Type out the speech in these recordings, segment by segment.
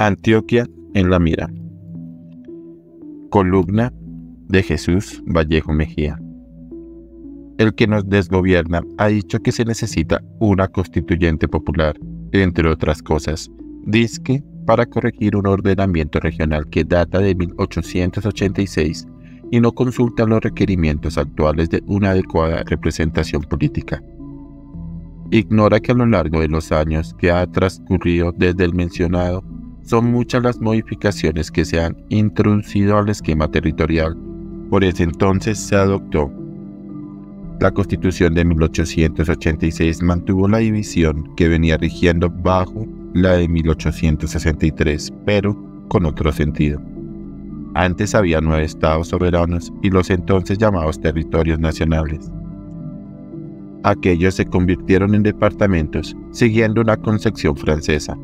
Antioquia en la mira. Columna de Jesús Vallejo Mejía. El que nos desgobierna ha dicho que se necesita una constituyente popular, entre otras cosas, disque para corregir un ordenamiento regional que data de 1886 y no consulta los requerimientos actuales de una adecuada representación política. Ignora que a lo largo de los años que ha transcurrido desde el mencionado son muchas las modificaciones que se han introducido al esquema territorial. Por ese entonces se adoptó. La Constitución de 1886 mantuvo la división que venía rigiendo bajo la de 1863, pero con otro sentido. Antes había nueve estados soberanos y los entonces llamados territorios nacionales. Aquellos se convirtieron en departamentos, siguiendo una concepción francesa,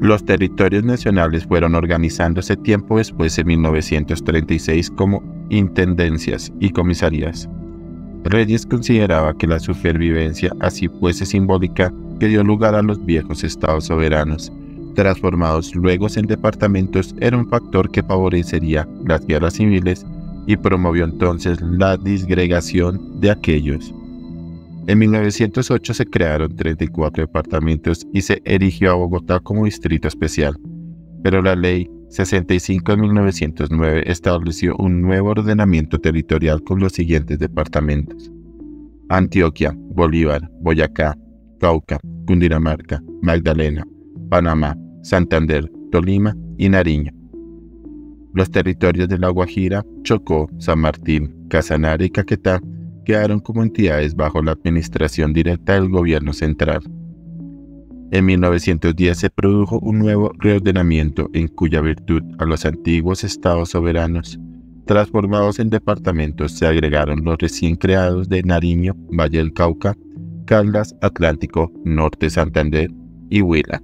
los territorios nacionales fueron organizándose tiempo después de 1936 como intendencias y comisarías. Reyes consideraba que la supervivencia, así fuese simbólica, que dio lugar a los viejos estados soberanos, transformados luego en departamentos, era un factor que favorecería las guerras civiles y promovió entonces la disgregación de aquellos en 1908 se crearon 34 departamentos y se erigió a Bogotá como distrito especial, pero la ley 65 de 1909 estableció un nuevo ordenamiento territorial con los siguientes departamentos. Antioquia, Bolívar, Boyacá, Cauca, Cundinamarca, Magdalena, Panamá, Santander, Tolima y Nariño. Los territorios de La Guajira, Chocó, San Martín, Casanare y Caquetá quedaron como entidades bajo la administración directa del gobierno central. En 1910 se produjo un nuevo reordenamiento en cuya virtud a los antiguos estados soberanos, transformados en departamentos, se agregaron los recién creados de Nariño, Valle del Cauca, Caldas, Atlántico, Norte Santander y Huila.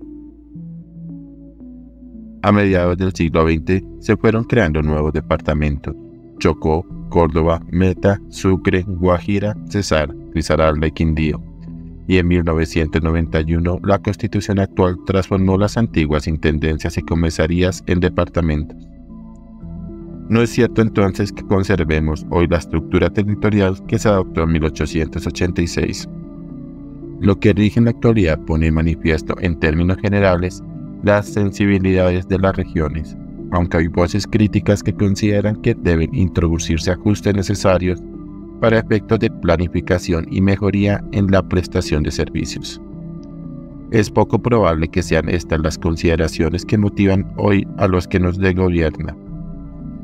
A mediados del siglo XX se fueron creando nuevos departamentos, Chocó, Córdoba, Meta, Sucre, Guajira, Cesar, Risaralda y Quindío. Y en 1991 la constitución actual transformó las antiguas intendencias y comisarías en departamentos. No es cierto entonces que conservemos hoy la estructura territorial que se adoptó en 1886. Lo que rige en la actualidad pone en manifiesto en términos generales las sensibilidades de las regiones, aunque hay voces críticas que consideran que deben introducirse ajustes necesarios para efectos de planificación y mejoría en la prestación de servicios. Es poco probable que sean estas las consideraciones que motivan hoy a los que nos gobierna.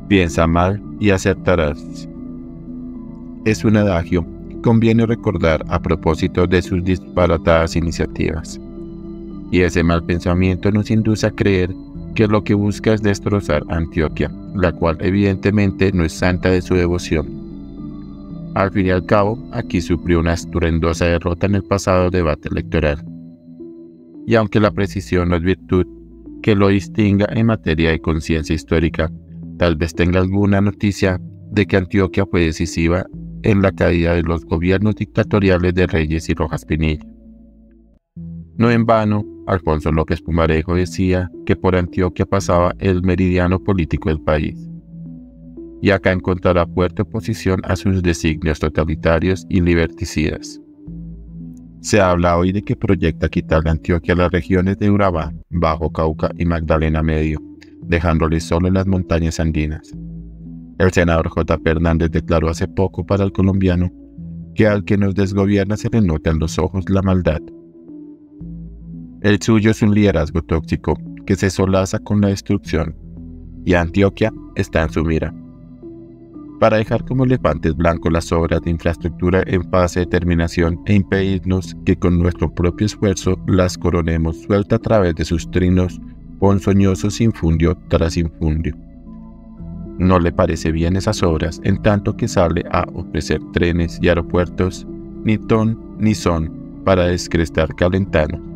Piensa mal y acertarás. Es un adagio que conviene recordar a propósito de sus disparatadas iniciativas. Y ese mal pensamiento nos induce a creer que lo que busca es destrozar Antioquia, la cual evidentemente no es santa de su devoción. Al fin y al cabo, aquí sufrió una estruendosa derrota en el pasado debate electoral. Y aunque la precisión no es virtud que lo distinga en materia de conciencia histórica, tal vez tenga alguna noticia de que Antioquia fue decisiva en la caída de los gobiernos dictatoriales de Reyes y Rojas Pinilla. No en vano, Alfonso López Pumarejo decía que por Antioquia pasaba el meridiano político del país. Y acá encontrará fuerte oposición a sus designios totalitarios y liberticidas. Se habla hoy de que proyecta quitarle Antioquia a las regiones de Urabá, Bajo Cauca y Magdalena Medio, dejándole solo en las montañas andinas. El senador J. Hernández declaró hace poco para el colombiano que al que nos desgobierna se le nota en los ojos la maldad el suyo es un liderazgo tóxico que se solaza con la destrucción, y Antioquia está en su mira. Para dejar como elefantes blancos las obras de infraestructura en fase de terminación e impedirnos que con nuestro propio esfuerzo las coronemos suelta a través de sus trinos ponzoñosos infundio tras infundio. No le parece bien esas obras en tanto que sale a ofrecer trenes y aeropuertos, ni ton ni son para descrestar calentano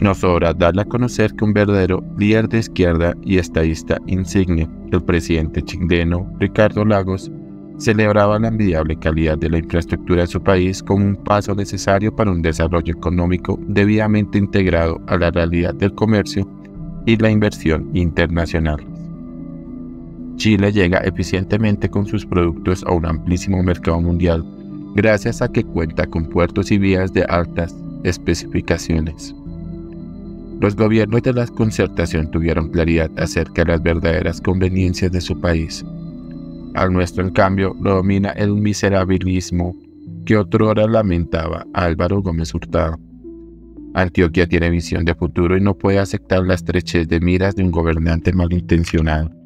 Nos sobra darle a conocer que un verdadero líder de izquierda y estadista insigne, el presidente chileno Ricardo Lagos, celebraba la envidiable calidad de la infraestructura de su país como un paso necesario para un desarrollo económico debidamente integrado a la realidad del comercio y la inversión internacional. Chile llega eficientemente con sus productos a un amplísimo mercado mundial gracias a que cuenta con puertos y vías de altas especificaciones. Los gobiernos de la concertación tuvieron claridad acerca de las verdaderas conveniencias de su país. Al nuestro, en cambio, lo domina el miserabilismo que otrora lamentaba Álvaro Gómez Hurtado. Antioquia tiene visión de futuro y no puede aceptar la estrechez de miras de un gobernante malintencionado.